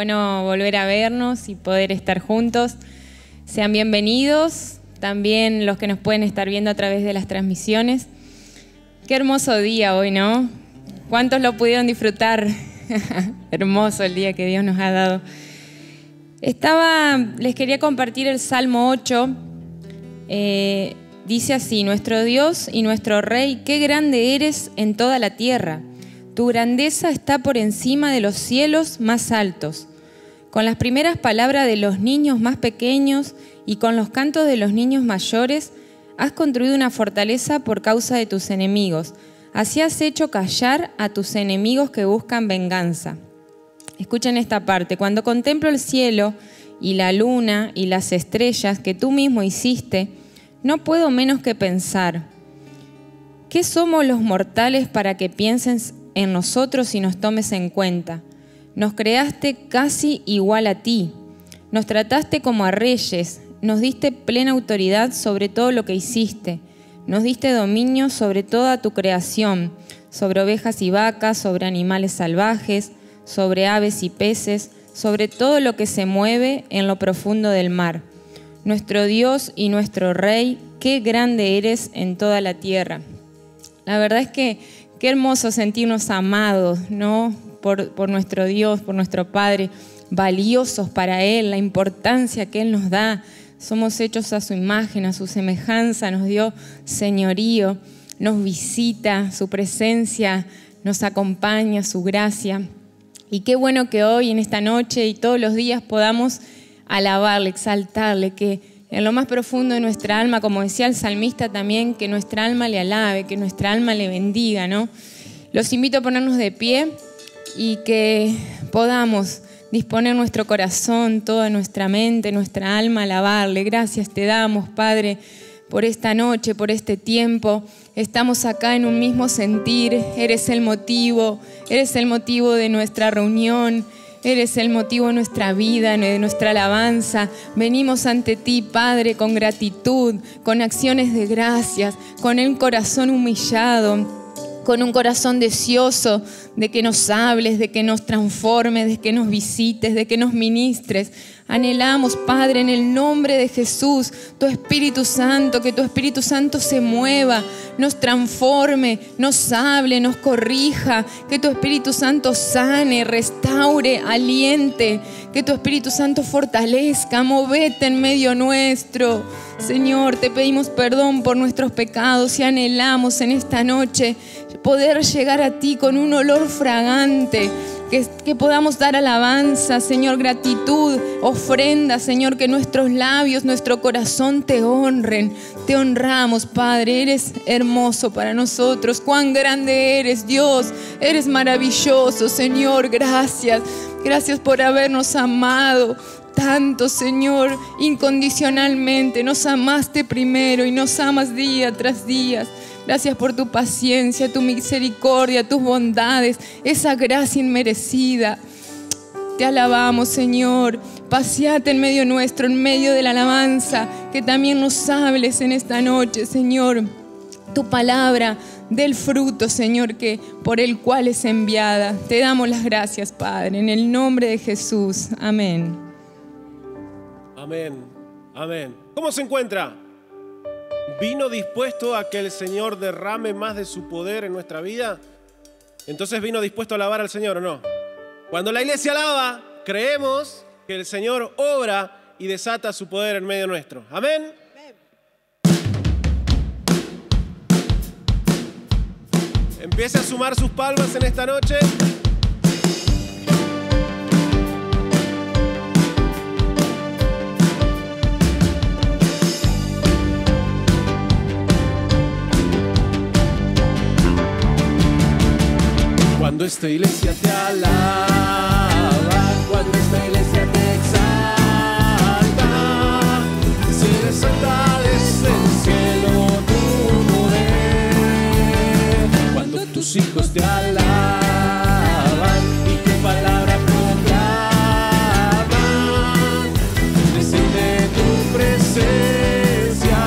bueno volver a vernos y poder estar juntos. Sean bienvenidos, también los que nos pueden estar viendo a través de las transmisiones. Qué hermoso día hoy, ¿no? ¿Cuántos lo pudieron disfrutar? Hermoso el día que Dios nos ha dado. Estaba, les quería compartir el Salmo 8. Eh, dice así, nuestro Dios y nuestro Rey, qué grande eres en toda la tierra. Tu grandeza está por encima de los cielos más altos. Con las primeras palabras de los niños más pequeños y con los cantos de los niños mayores, has construido una fortaleza por causa de tus enemigos. Así has hecho callar a tus enemigos que buscan venganza. Escuchen esta parte. Cuando contemplo el cielo y la luna y las estrellas que tú mismo hiciste, no puedo menos que pensar, ¿qué somos los mortales para que pienses en nosotros y nos tomes en cuenta? Nos creaste casi igual a ti, nos trataste como a reyes, nos diste plena autoridad sobre todo lo que hiciste, nos diste dominio sobre toda tu creación, sobre ovejas y vacas, sobre animales salvajes, sobre aves y peces, sobre todo lo que se mueve en lo profundo del mar. Nuestro Dios y nuestro Rey, qué grande eres en toda la tierra. La verdad es que qué hermoso sentirnos amados, ¿no? Por, por nuestro Dios, por nuestro Padre, valiosos para Él, la importancia que Él nos da. Somos hechos a su imagen, a su semejanza, nos dio señorío, nos visita, su presencia nos acompaña, su gracia. Y qué bueno que hoy, en esta noche y todos los días podamos alabarle, exaltarle, que en lo más profundo de nuestra alma, como decía el salmista también, que nuestra alma le alabe, que nuestra alma le bendiga, ¿no? Los invito a ponernos de pie y que podamos disponer nuestro corazón, toda nuestra mente, nuestra alma, a alabarle. Gracias te damos, Padre, por esta noche, por este tiempo. Estamos acá en un mismo sentir. Eres el motivo, eres el motivo de nuestra reunión. Eres el motivo de nuestra vida, de nuestra alabanza. Venimos ante ti, Padre, con gratitud, con acciones de gracias, con el corazón humillado, con un corazón deseoso de que nos hables, de que nos transformes, de que nos visites, de que nos ministres. Anhelamos, Padre, en el nombre de Jesús, tu Espíritu Santo, que tu Espíritu Santo se mueva, nos transforme, nos hable, nos corrija, que tu Espíritu Santo sane, restaure, aliente, que tu Espíritu Santo fortalezca, movete en medio nuestro. Señor, te pedimos perdón por nuestros pecados y anhelamos en esta noche poder llegar a ti con un olor fragante que, podamos dar alabanza, Señor, gratitud, ofrenda, Señor, que nuestros labios, nuestro corazón te honren. Te honramos, Padre, eres hermoso para nosotros. Cuán grande eres, Dios, eres maravilloso, Señor, gracias. Gracias por habernos amado tanto, Señor, incondicionalmente. Nos amaste primero y nos amas día tras día. Gracias por tu paciencia, tu misericordia, tus bondades, esa gracia inmerecida. Te alabamos, Señor. Paseate en medio nuestro, en medio de la alabanza, que también nos hables en esta noche, Señor. Tu palabra del fruto, Señor, que por el cual es enviada. Te damos las gracias, Padre, en el nombre de Jesús. Amén. Amén. Amén. ¿Cómo se encuentra? vino dispuesto a que el Señor derrame más de su poder en nuestra vida, entonces vino dispuesto a alabar al Señor o no. Cuando la iglesia alaba, creemos que el Señor obra y desata su poder en medio nuestro. Amén. Empiece a sumar sus palmas en esta noche. Cuando esta iglesia te alaba, cuando esta iglesia te exalta, se desata desde el cielo tu poder. Cuando tus hijos te alaban y tu palabra proclaman, desciende tu presencia.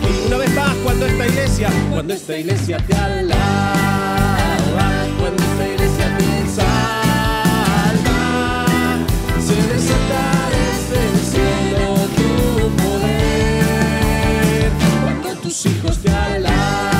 Y una vez más, cuando esta iglesia, cuando esta iglesia te alaba tus hijos de Alá.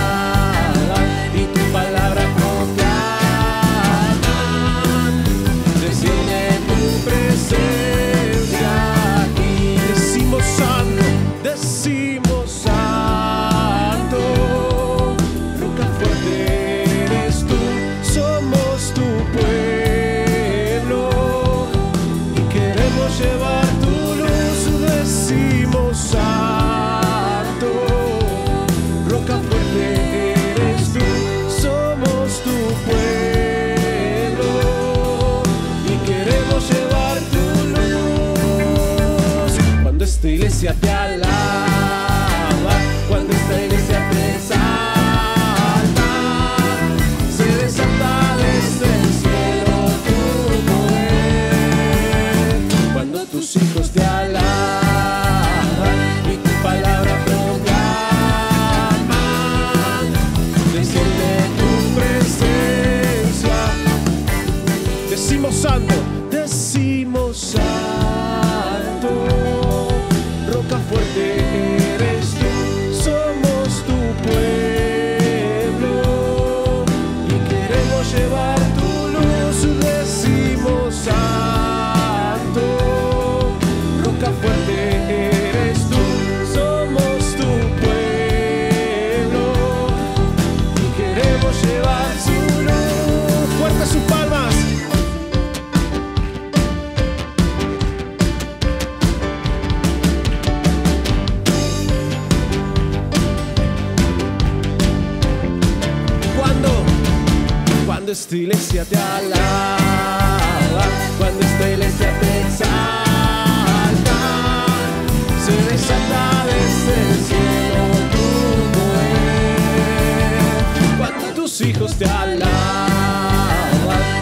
Hijos te alaban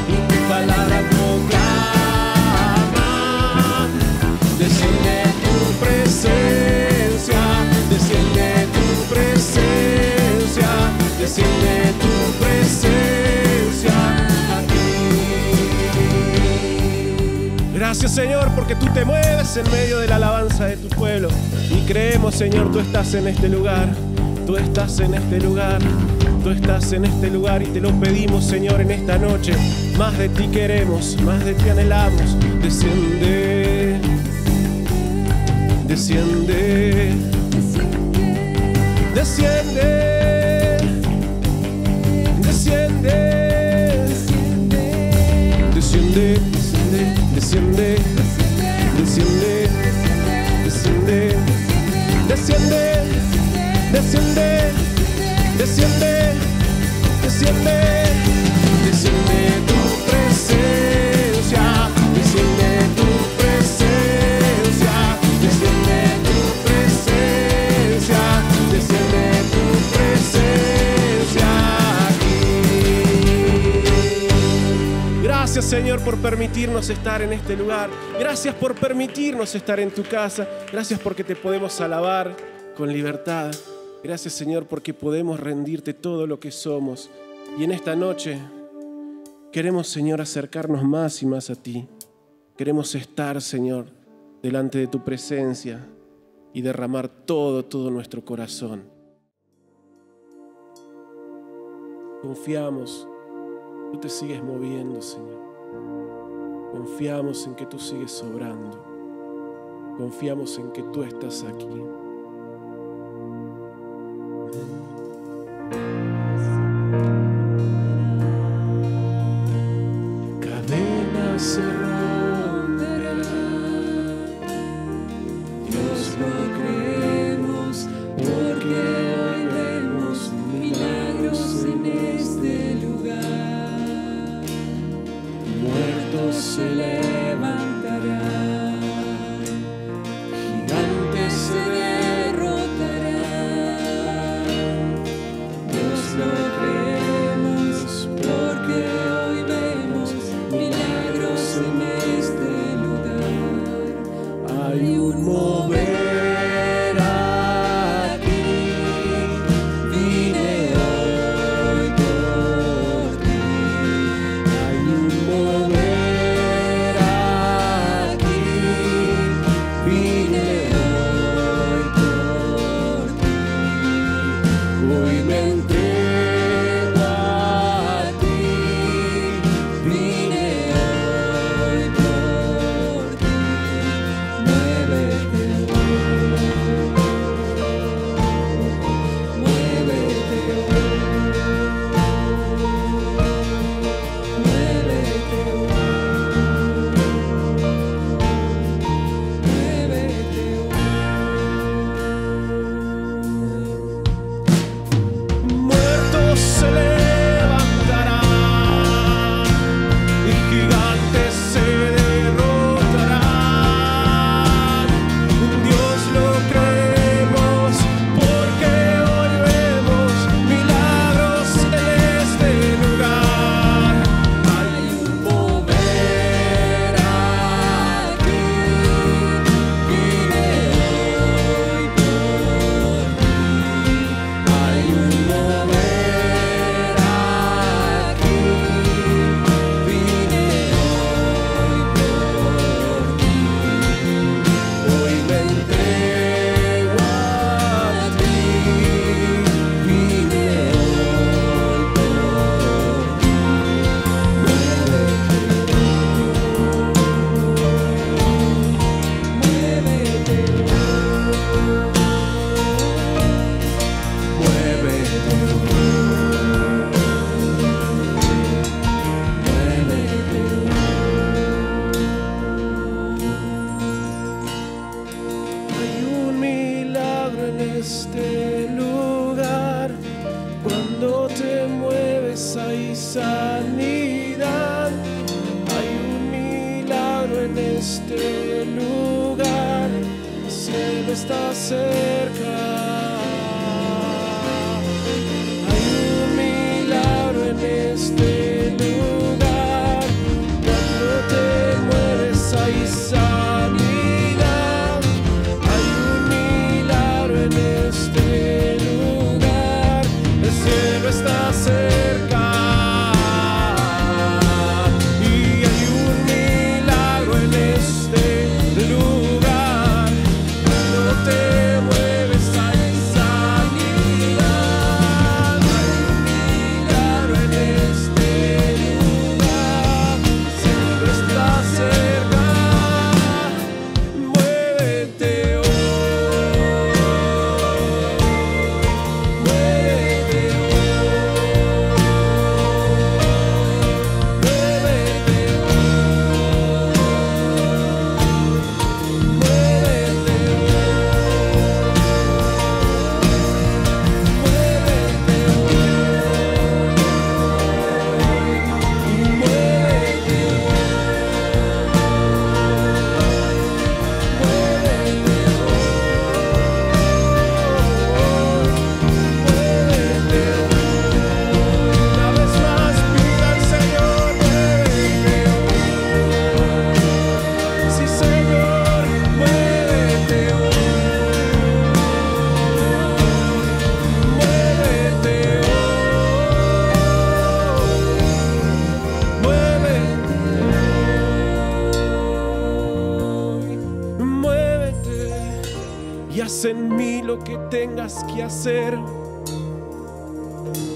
y tu palabra proclaman, desciende tu presencia, desciende tu presencia, desciende tu presencia aquí. Gracias Señor porque tú te mueves en medio de la alabanza de tu pueblo. Y creemos Señor tú estás en este lugar, tú estás en este lugar, tú estás en este lugar y te lo pedimos Señor en esta noche. Más de ti queremos, más de ti anhelamos, desciende, desciende, desciende, desciende, desciende, desciende, desciende, desciende, desciende, desciende, desciende, desciende, desciende tu presencia, desciende tu presencia, desciende tu presencia, desciende tu presencia aquí. Gracias Señor por permitirnos estar en este lugar. Gracias por permitirnos estar en tu casa. Gracias porque te podemos alabar con libertad. Gracias Señor porque podemos rendirte todo lo que somos. Y en esta noche queremos Señor acercarnos más y más a ti. Queremos estar Señor delante de tu presencia y derramar todo, todo nuestro corazón. Confiamos, tú te sigues moviendo, Señor. Confiamos en que tú sigues sobrando. Confiamos en que tú estás aquí.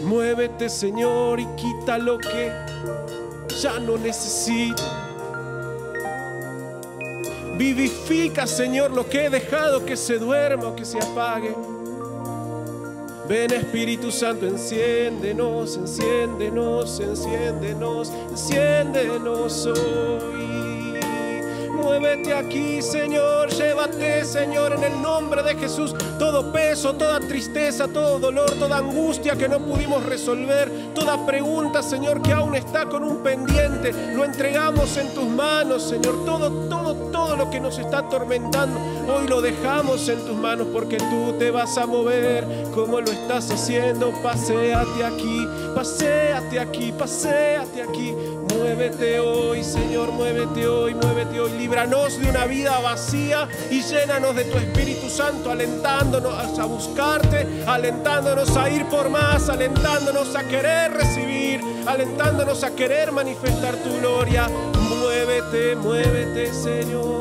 Muévete, Señor, y quita lo que ya no necesito. Vivifica, Señor, lo que he dejado que se duerma o que se apague. Ven Espíritu Santo, enciéndenos, enciéndenos, enciéndenos, enciéndenos hoy. Muévete aquí, Señor, Señor, en el nombre de Jesús, todo peso, toda tristeza, todo dolor, toda angustia que no pudimos resolver, toda pregunta, Señor, que aún está con un pendiente, lo entregamos en tus manos, Señor, todo, todo, todo lo que nos está atormentando, hoy lo dejamos en tus manos porque tú te vas a mover como lo estás haciendo, paséate aquí, paséate aquí, paséate aquí, muévete hoy, Señor, muévete hoy, muévete hoy, líbranos de una vida vacía y llénanos de tu Espíritu Santo, alentándonos a buscarte, alentándonos a ir por más, alentándonos a querer recibir, alentándonos a querer manifestar tu gloria. Muévete, muévete, Señor,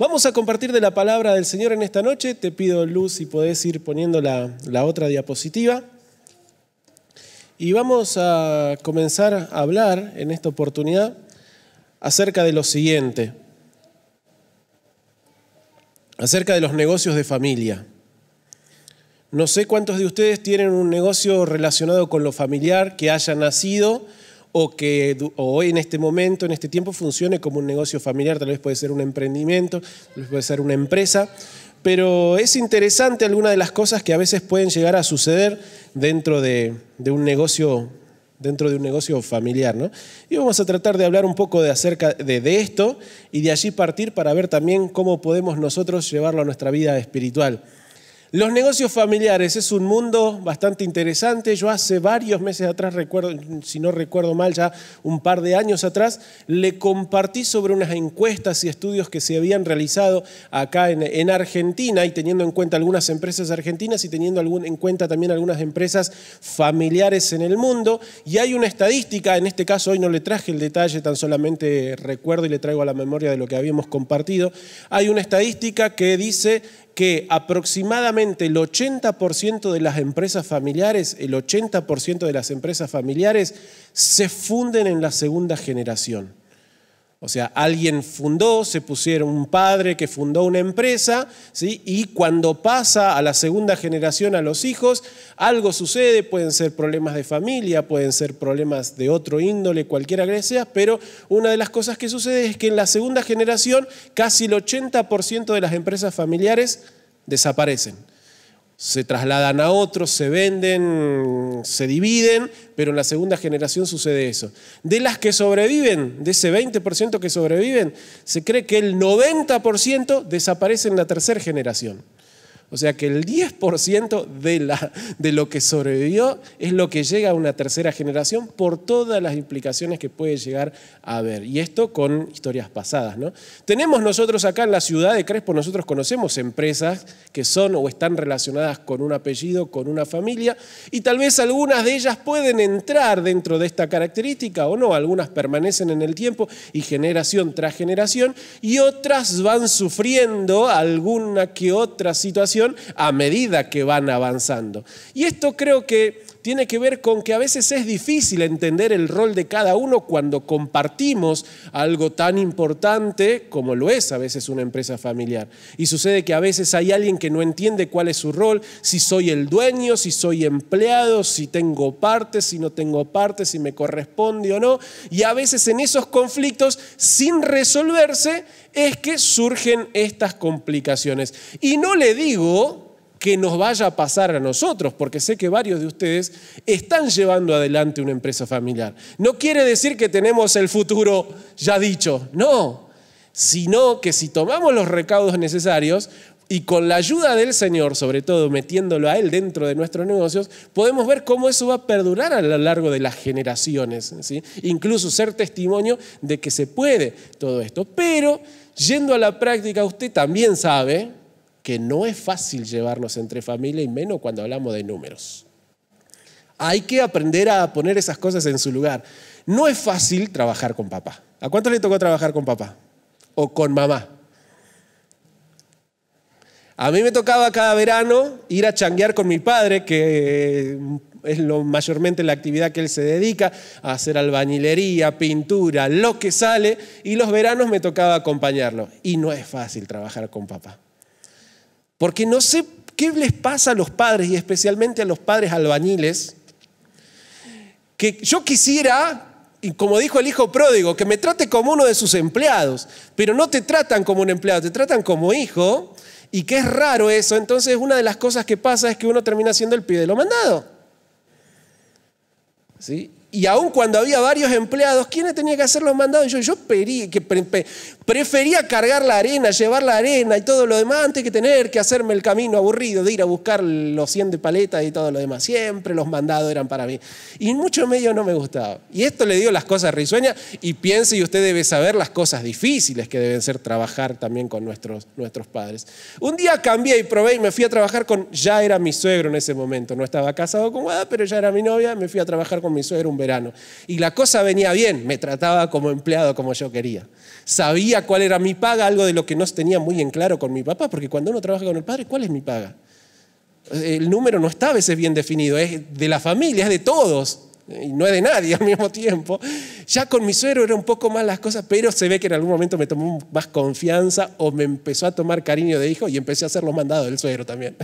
Vamos a compartir de la palabra del Señor en esta noche. Te pido, Luz, si podés ir poniendo la, la otra diapositiva. Y vamos a comenzar a hablar en esta oportunidad acerca de lo siguiente, acerca de los negocios de familia. No sé cuántos de ustedes tienen un negocio relacionado con lo familiar que haya nacido o que hoy en este momento, en este tiempo, funcione como un negocio familiar. Tal vez puede ser un emprendimiento, tal vez puede ser una empresa. Pero es interesante algunas de las cosas que a veces pueden llegar a suceder dentro de, un negocio dentro de un negocio familiar. ¿no? Y vamos a tratar de hablar un poco de acerca de esto y de allí partir para ver también cómo podemos nosotros llevarlo a nuestra vida espiritual. Los negocios familiares es un mundo bastante interesante. Yo hace varios meses atrás, recuerdo, si no recuerdo mal, ya un par de años atrás, le compartí sobre unas encuestas y estudios que se habían realizado acá en, Argentina y teniendo en cuenta algunas empresas argentinas y teniendo en cuenta también algunas empresas familiares en el mundo. Y hay una estadística, en este caso hoy no le traje el detalle, tan solamente recuerdo y le traigo a la memoria de lo que habíamos compartido. Hay una estadística que dice que aproximadamente el 80% de las empresas familiares, el 80% de las empresas familiares se funden en la segunda generación. O sea, alguien fundó, se pusieron un padre que fundó una empresa, ¿sí? y cuando pasa a la segunda generación a los hijos, algo sucede, pueden ser problemas de familia, pueden ser problemas de otro índole, cualquiera que sea, pero una de las cosas que sucede es que en la segunda generación casi el 80% de las empresas familiares desaparecen se trasladan a otros, se venden, se dividen, pero en la segunda generación sucede eso. De las que sobreviven, de ese 20% que sobreviven, se cree que el 90% desaparece en la tercera generación. O sea que el 10% de, la, de lo que sobrevivió es lo que llega a una tercera generación por todas las implicaciones que puede llegar a haber. Y esto con historias pasadas. ¿no? Tenemos nosotros acá en la ciudad de Crespo, nosotros conocemos empresas que son o están relacionadas con un apellido, con una familia, y tal vez algunas de ellas pueden entrar dentro de esta característica o no, algunas permanecen en el tiempo y generación tras generación, y otras van sufriendo alguna que otra situación a medida que van avanzando. Y esto creo que tiene que ver con que a veces es difícil entender el rol de cada uno cuando compartimos algo tan importante como lo es a veces una empresa familiar. Y sucede que a veces hay alguien que no entiende cuál es su rol, si soy el dueño, si soy empleado, si tengo partes, si no tengo partes, si me corresponde o no. Y a veces en esos conflictos, sin resolverse, es que surgen estas complicaciones. Y no le digo que nos vaya a pasar a nosotros, porque sé que varios de ustedes están llevando adelante una empresa familiar. No quiere decir que tenemos el futuro ya dicho, no, sino que si tomamos los recaudos necesarios, y con la ayuda del Señor, sobre todo metiéndolo a Él dentro de nuestros negocios, podemos ver cómo eso va a perdurar a lo largo de las generaciones. ¿sí? Incluso ser testimonio de que se puede todo esto. Pero yendo a la práctica, usted también sabe que no es fácil llevarnos entre familia y menos cuando hablamos de números. Hay que aprender a poner esas cosas en su lugar. No es fácil trabajar con papá. ¿A cuánto le tocó trabajar con papá? ¿O con mamá? A mí me tocaba cada verano ir a changuear con mi padre, que es lo, mayormente la actividad que él se dedica, a hacer albañilería, pintura, lo que sale, y los veranos me tocaba acompañarlo. Y no es fácil trabajar con papá. Porque no sé qué les pasa a los padres y especialmente a los padres albañiles, que yo quisiera, y como dijo el hijo pródigo, que me trate como uno de sus empleados, pero no te tratan como un empleado, te tratan como hijo, y que es raro eso, entonces una de las cosas que pasa es que uno termina siendo el pie de lo mandado. ¿Sí? Y aun cuando había varios empleados, ¿quiénes tenía que hacer los mandados? Yo, yo prefería cargar la arena, llevar la arena y todo lo demás antes que tener que hacerme el camino aburrido de ir a buscar los 100 de paletas y todo lo demás. Siempre los mandados eran para mí. Y mucho medio no me gustaba. Y esto le digo las cosas risueñas y piense y usted debe saber las cosas difíciles que deben ser trabajar también con nuestros, nuestros padres. Un día cambié y probé y me fui a trabajar con, ya era mi suegro en ese momento. No estaba casado con Guada, pero ya era mi novia. Me fui a trabajar con mi suegro un verano. Y la cosa venía bien, me trataba como empleado como yo quería. Sabía cuál era mi paga, algo de lo que no tenía muy en claro con mi papá, porque cuando uno trabaja con el padre, ¿cuál es mi paga? El número no está a veces bien definido, es de la familia, es de todos y no es de nadie al mismo tiempo. Ya con mi suegro era un poco más las cosas, pero se ve que en algún momento me tomó más confianza o me empezó a tomar cariño de hijo y empecé a hacer los mandados del suegro también.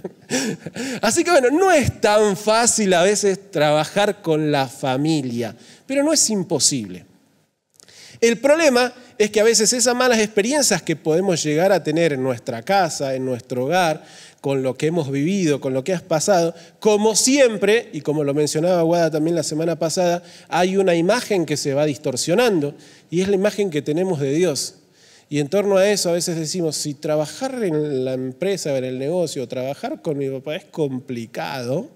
Así que bueno, no es tan fácil a veces trabajar con la familia, pero no es imposible. El problema es que a veces esas malas experiencias que podemos llegar a tener en nuestra casa, en nuestro hogar, con lo que hemos vivido, con lo que has pasado, como siempre, y como lo mencionaba Guada también la semana pasada, hay una imagen que se va distorsionando y es la imagen que tenemos de Dios. Y en torno a eso a veces decimos, si trabajar en la empresa, en el negocio, trabajar con mi papá es complicado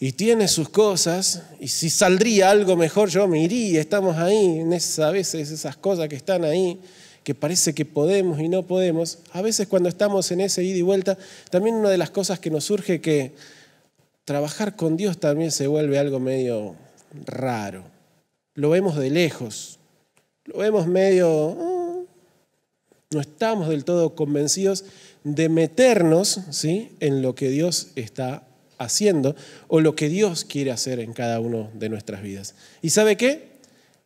y tiene sus cosas, y si saldría algo mejor yo me iría, estamos ahí, en esas, a veces esas cosas que están ahí, que parece que podemos y no podemos, a veces cuando estamos en ese ida y vuelta, también una de las cosas que nos surge que trabajar con Dios también se vuelve algo medio raro. Lo vemos de lejos, lo vemos medio... Ah, no estamos del todo convencidos de meternos ¿sí? en lo que Dios está haciendo o lo que Dios quiere hacer en cada uno de nuestras vidas. ¿Y sabe qué?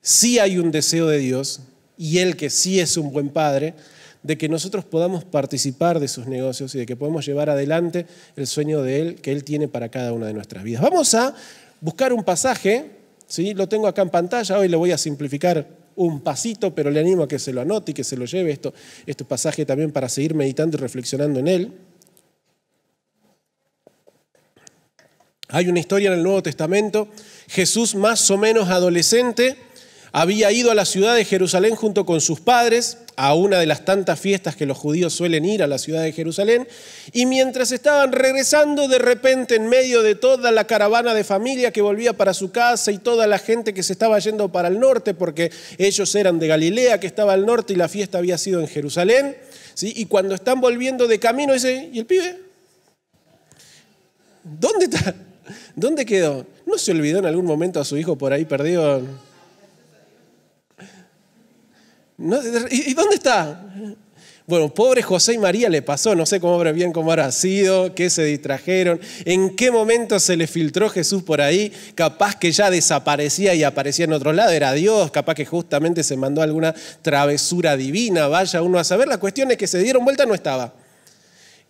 Sí hay un deseo de Dios y Él que sí es un buen padre, de que nosotros podamos participar de sus negocios y de que podamos llevar adelante el sueño de Él que Él tiene para cada una de nuestras vidas. Vamos a buscar un pasaje, ¿sí? lo tengo acá en pantalla, hoy le voy a simplificar un pasito, pero le animo a que se lo anote y que se lo lleve esto, este pasaje también para seguir meditando y reflexionando en él. Hay una historia en el Nuevo Testamento, Jesús más o menos adolescente, había ido a la ciudad de Jerusalén junto con sus padres a una de las tantas fiestas que los judíos suelen ir a la ciudad de Jerusalén, y mientras estaban regresando, de repente en medio de toda la caravana de familia que volvía para su casa y toda la gente que se estaba yendo para el norte, porque ellos eran de Galilea, que estaba al norte y la fiesta había sido en Jerusalén, y cuando están volviendo de camino, dice, ¿y el pibe? ¿Dónde está? ¿Dónde quedó? ¿No se olvidó en algún momento a su hijo por ahí perdido? ¿Y dónde está? Bueno, pobre José y María le pasó, no sé cómo bien cómo habrá sido, qué se distrajeron, en qué momento se le filtró Jesús por ahí, capaz que ya desaparecía y aparecía en otro lado, era Dios, capaz que justamente se mandó alguna travesura divina, vaya uno a saber, la cuestión es que se dieron vuelta, no estaba.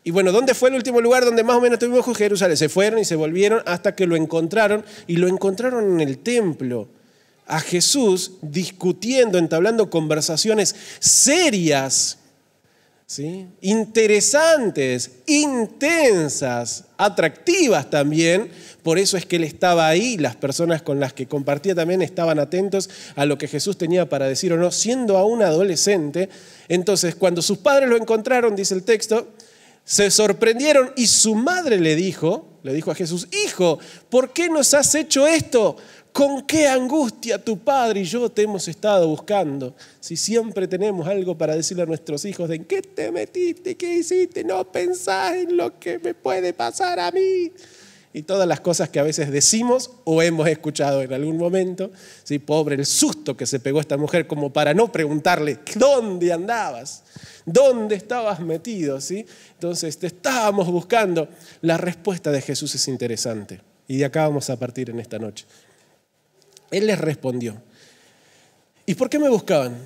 Y bueno, ¿dónde fue el último lugar donde más o menos tuvimos Jerusalén? Se fueron y se volvieron hasta que lo encontraron y lo encontraron en el templo a Jesús discutiendo, entablando conversaciones serias, ¿sí? interesantes, intensas, atractivas también. Por eso es que él estaba ahí, las personas con las que compartía también estaban atentos a lo que Jesús tenía para decir o no, siendo aún adolescente. Entonces, cuando sus padres lo encontraron, dice el texto, se sorprendieron y su madre le dijo, le dijo a Jesús, hijo, ¿por qué nos has hecho esto? Con qué angustia tu padre y yo te hemos estado buscando. Si siempre tenemos algo para decirle a nuestros hijos en qué te metiste, qué hiciste, no pensás en lo que me puede pasar a mí. Y todas las cosas que a veces decimos o hemos escuchado en algún momento. Sí, pobre el susto que se pegó esta mujer como para no preguntarle, ¿dónde andabas? ¿Dónde estabas metido? ¿Sí? Entonces te estábamos buscando. La respuesta de Jesús es interesante. Y de acá vamos a partir en esta noche. Él les respondió, ¿y por qué me buscaban?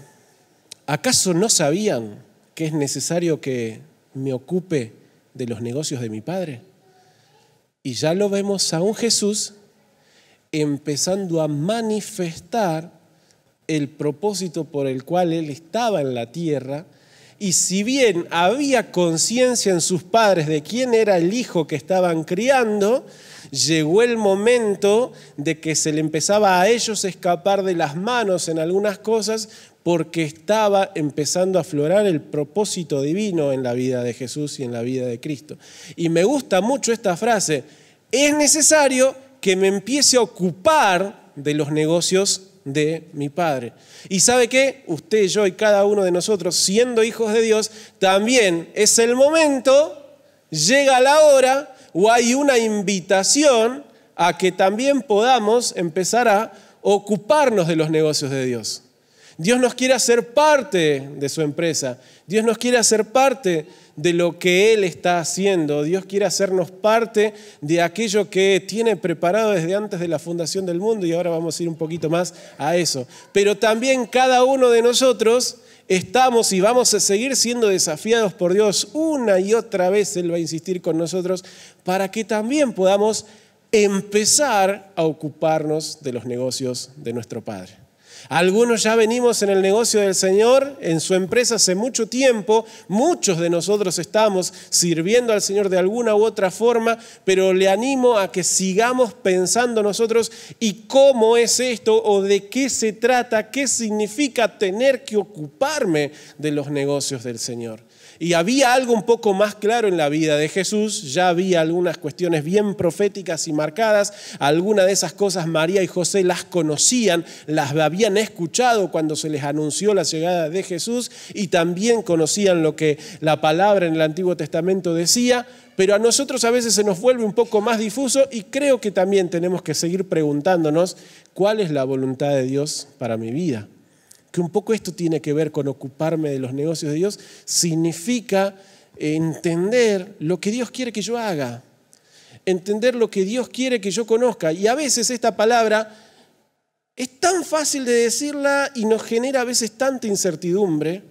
¿Acaso no sabían que es necesario que me ocupe de los negocios de mi Padre? Y ya lo vemos a un Jesús empezando a manifestar el propósito por el cual Él estaba en la tierra. Y si bien había conciencia en sus padres de quién era el hijo que estaban criando, llegó el momento de que se le empezaba a ellos a escapar de las manos en algunas cosas porque estaba empezando a aflorar el propósito divino en la vida de Jesús y en la vida de Cristo. Y me gusta mucho esta frase, es necesario que me empiece a ocupar de los negocios de mi Padre. Y sabe qué, usted, yo y cada uno de nosotros, siendo hijos de Dios, también es el momento, llega la hora o hay una invitación a que también podamos empezar a ocuparnos de los negocios de Dios. Dios nos quiere hacer parte de su empresa. Dios nos quiere hacer parte de lo que Él está haciendo. Dios quiere hacernos parte de aquello que tiene preparado desde antes de la fundación del mundo y ahora vamos a ir un poquito más a eso. Pero también cada uno de nosotros estamos y vamos a seguir siendo desafiados por Dios una y otra vez. Él va a insistir con nosotros para que también podamos empezar a ocuparnos de los negocios de nuestro Padre. Algunos ya venimos en el negocio del Señor, en su empresa hace mucho tiempo, muchos de nosotros estamos sirviendo al Señor de alguna u otra forma, pero le animo a que sigamos pensando nosotros y cómo es esto o de qué se trata, qué significa tener que ocuparme de los negocios del Señor. Y había algo un poco más claro en la vida de Jesús, ya había algunas cuestiones bien proféticas y marcadas, algunas de esas cosas María y José las conocían, las habían escuchado cuando se les anunció la llegada de Jesús y también conocían lo que la palabra en el Antiguo Testamento decía, pero a nosotros a veces se nos vuelve un poco más difuso y creo que también tenemos que seguir preguntándonos cuál es la voluntad de Dios para mi vida que un poco esto tiene que ver con ocuparme de los negocios de Dios, significa entender lo que Dios quiere que yo haga, entender lo que Dios quiere que yo conozca. Y a veces esta palabra es tan fácil de decirla y nos genera a veces tanta incertidumbre,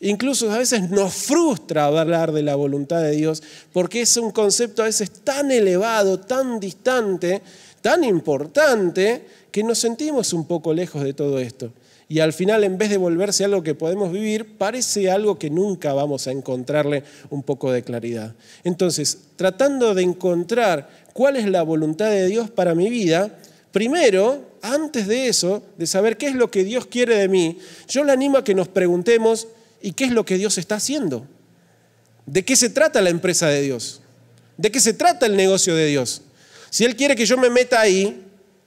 incluso a veces nos frustra hablar de la voluntad de Dios, porque es un concepto a veces tan elevado, tan distante, tan importante, que nos sentimos un poco lejos de todo esto y al final en vez de volverse algo que podemos vivir, parece algo que nunca vamos a encontrarle un poco de claridad. Entonces, tratando de encontrar cuál es la voluntad de Dios para mi vida, primero, antes de eso, de saber qué es lo que Dios quiere de mí, yo le animo a que nos preguntemos, ¿y qué es lo que Dios está haciendo? ¿De qué se trata la empresa de Dios? ¿De qué se trata el negocio de Dios? Si Él quiere que yo me meta ahí,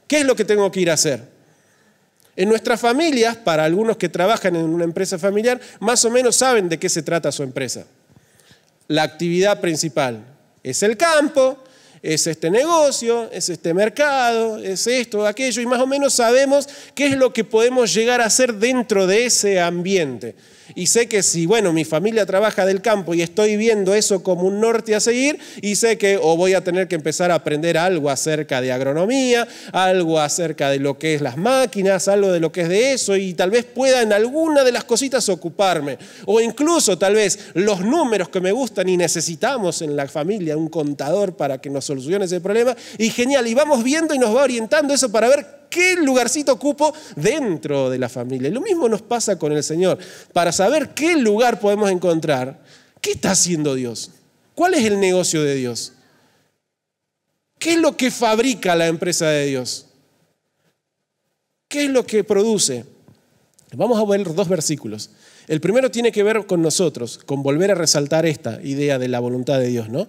¿qué es lo que tengo que ir a hacer? En nuestras familias, para algunos que trabajan en una empresa familiar, más o menos saben de qué se trata su empresa. La actividad principal es el campo, es este negocio, es este mercado, es esto, aquello, y más o menos sabemos qué es lo que podemos llegar a hacer dentro de ese ambiente y sé que si, bueno, mi familia trabaja del campo y estoy viendo eso como un norte a seguir, y sé que o voy a tener que empezar a aprender algo acerca de agronomía, algo acerca de lo que es las máquinas, algo de lo que es de eso, y tal vez pueda en alguna de las cositas ocuparme. O incluso tal vez los números que me gustan y necesitamos en la familia, un contador para que nos solucione ese problema, y genial, y vamos viendo y nos va orientando eso para ver qué lugarcito ocupo dentro de la familia. Lo mismo nos pasa con el Señor. Para saber qué lugar podemos encontrar, ¿qué está haciendo Dios? ¿Cuál es el negocio de Dios? ¿Qué es lo que fabrica la empresa de Dios? ¿Qué es lo que produce? Vamos a ver dos versículos. El primero tiene que ver con nosotros, con volver a resaltar esta idea de la voluntad de Dios, ¿no?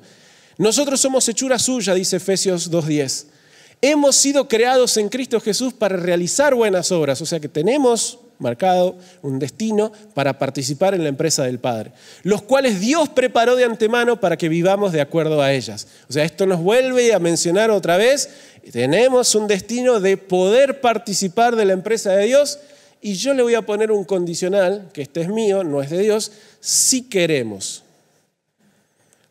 Nosotros somos hechura suya, dice Efesios 2.10 hemos sido creados en Cristo Jesús para realizar buenas obras, o sea que tenemos marcado un destino para participar en la empresa del Padre, los cuales Dios preparó de antemano para que vivamos de acuerdo a ellas. O sea, esto nos vuelve a mencionar otra vez, tenemos un destino de poder participar de la empresa de Dios y yo le voy a poner un condicional, que este es mío, no es de Dios, si queremos.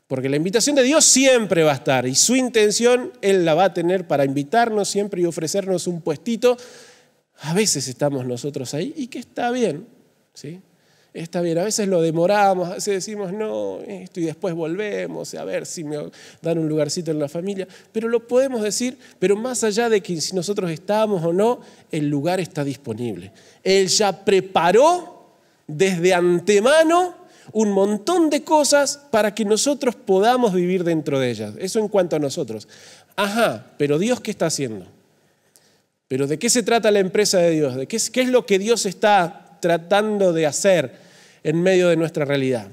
Porque la invitación de Dios siempre va a estar y su intención Él la va a tener para invitarnos siempre y ofrecernos un puestito. A veces estamos nosotros ahí y que está bien, ¿sí? Está bien, a veces lo demoramos, a veces decimos no, esto y después volvemos a ver si me dan un lugarcito en la familia, pero lo podemos decir, pero más allá de que si nosotros estamos o no, el lugar está disponible. Él ya preparó desde antemano un montón de cosas para que nosotros podamos vivir dentro de ellas. Eso en cuanto a nosotros. Ajá, pero Dios qué está haciendo? ¿Pero de qué se trata la empresa de Dios? ¿De qué es, qué es lo que Dios está tratando de hacer en medio de nuestra realidad?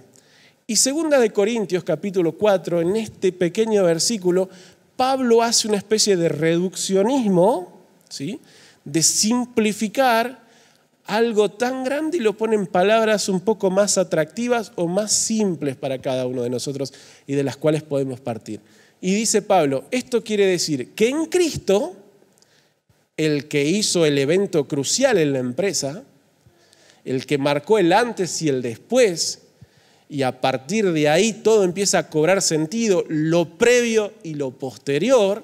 Y segunda de Corintios capítulo 4, en este pequeño versículo, Pablo hace una especie de reduccionismo, ¿sí? de simplificar algo tan grande y lo pone en palabras un poco más atractivas o más simples para cada uno de nosotros y de las cuales podemos partir. Y dice Pablo, esto quiere decir que en Cristo, el que hizo el evento crucial en la empresa, el que marcó el antes y el después, y a partir de ahí todo empieza a cobrar sentido, lo previo y lo posterior,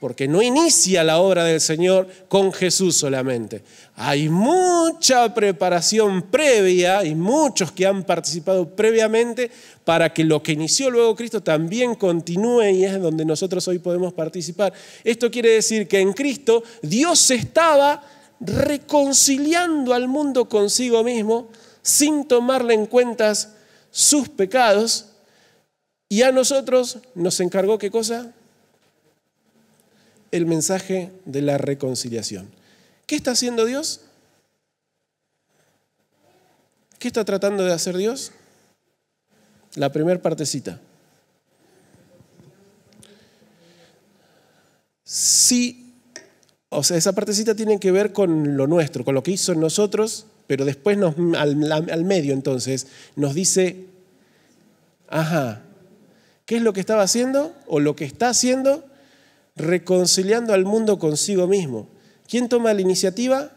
porque no inicia la obra del Señor con Jesús solamente. Hay mucha preparación previa y muchos que han participado previamente para que lo que inició luego Cristo también continúe y es donde nosotros hoy podemos participar. Esto quiere decir que en Cristo Dios estaba reconciliando al mundo consigo mismo sin tomarle en cuenta sus pecados. Y a nosotros nos encargó qué cosa? El mensaje de la reconciliación. ¿Qué está haciendo Dios? ¿Qué está tratando de hacer Dios? La primera partecita. Sí, o sea, esa partecita tiene que ver con lo nuestro, con lo que hizo nosotros, pero después nos, al, al medio entonces nos dice, ajá, ¿qué es lo que estaba haciendo o lo que está haciendo? Reconciliando al mundo consigo mismo. ¿Quién toma la iniciativa?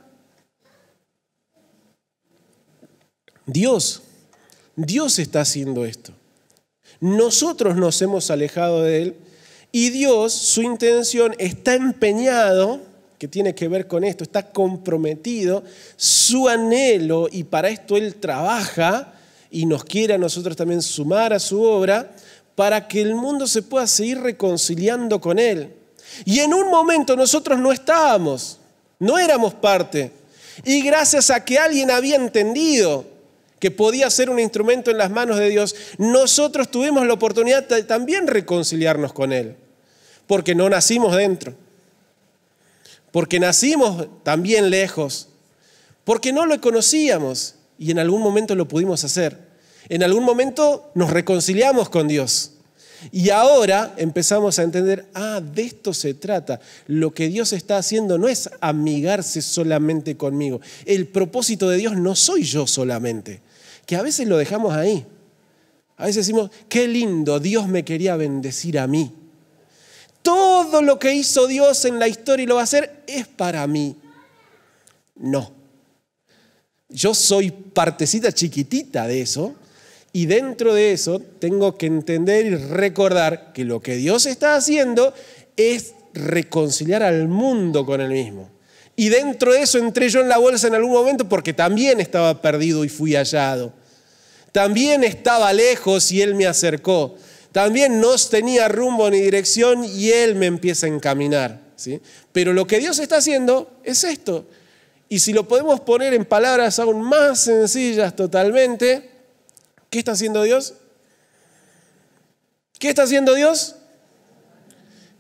Dios. Dios está haciendo esto. Nosotros nos hemos alejado de Él y Dios, su intención, está empeñado, que tiene que ver con esto, está comprometido, su anhelo, y para esto Él trabaja y nos quiere a nosotros también sumar a su obra, para que el mundo se pueda seguir reconciliando con Él. Y en un momento nosotros no estábamos, no éramos parte. Y gracias a que alguien había entendido que podía ser un instrumento en las manos de Dios, nosotros tuvimos la oportunidad de también reconciliarnos con Él, porque no nacimos dentro, porque nacimos también lejos, porque no lo conocíamos y en algún momento lo pudimos hacer. En algún momento nos reconciliamos con Dios. Y ahora empezamos a entender, ah, de esto se trata. Lo que Dios está haciendo no es amigarse solamente conmigo. El propósito de Dios no soy yo solamente que a veces lo dejamos ahí. A veces decimos, qué lindo, Dios me quería bendecir a mí. Todo lo que hizo Dios en la historia y lo va a hacer es para mí. No. Yo soy partecita chiquitita de eso y dentro de eso tengo que entender y recordar que lo que Dios está haciendo es reconciliar al mundo con él mismo. Y dentro de eso entré yo en la bolsa en algún momento porque también estaba perdido y fui hallado. También estaba lejos y Él me acercó. También no tenía rumbo ni dirección y Él me empieza a encaminar. ¿sí? Pero lo que Dios está haciendo es esto. Y si lo podemos poner en palabras aún más sencillas totalmente, ¿qué está haciendo Dios? ¿Qué está haciendo Dios?